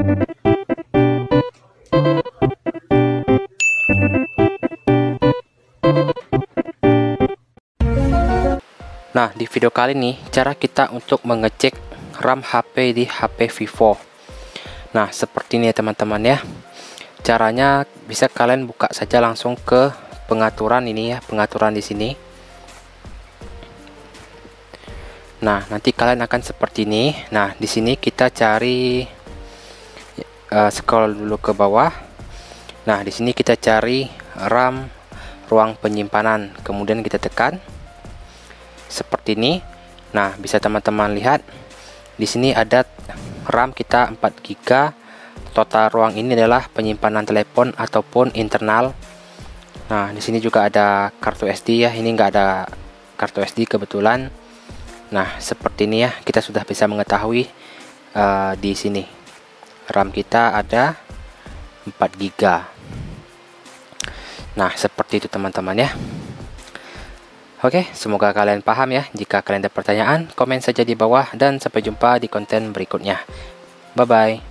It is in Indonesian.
Nah, di video kali ini cara kita untuk mengecek RAM HP di HP Vivo. Nah, seperti ini ya teman-teman ya. Caranya bisa kalian buka saja langsung ke pengaturan ini ya, pengaturan di sini. Nah, nanti kalian akan seperti ini. Nah, di sini kita cari uh, scroll dulu ke bawah. Nah, di sini kita cari RAM ruang penyimpanan, kemudian kita tekan seperti ini. Nah, bisa teman-teman lihat di sini ada RAM kita 4 GB. Total ruang ini adalah penyimpanan telepon ataupun internal. Nah, di sini juga ada kartu SD ya. Ini enggak ada kartu SD kebetulan. Nah, seperti ini ya, kita sudah bisa mengetahui uh, di sini RAM kita ada 4 GB. Nah, seperti itu teman-teman ya. Oke, semoga kalian paham ya. Jika kalian ada pertanyaan, komen saja di bawah dan sampai jumpa di konten berikutnya. Bye-bye.